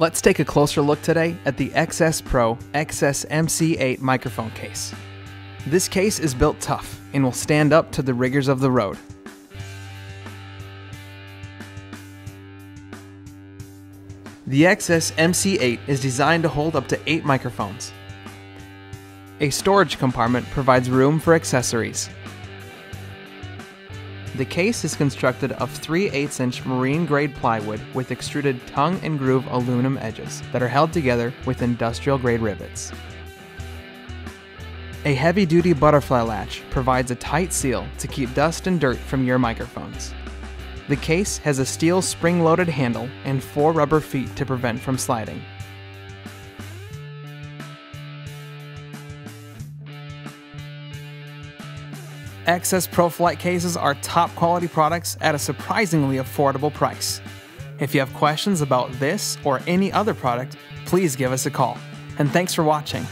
Let's take a closer look today at the XS Pro XS MC8 microphone case. This case is built tough and will stand up to the rigors of the road. The XS MC8 is designed to hold up to 8 microphones. A storage compartment provides room for accessories. The case is constructed of 3 8 inch marine grade plywood with extruded tongue and groove aluminum edges that are held together with industrial grade rivets. A heavy duty butterfly latch provides a tight seal to keep dust and dirt from your microphones. The case has a steel spring loaded handle and four rubber feet to prevent from sliding. XS Pro Flight cases are top quality products at a surprisingly affordable price. If you have questions about this or any other product, please give us a call. And thanks for watching.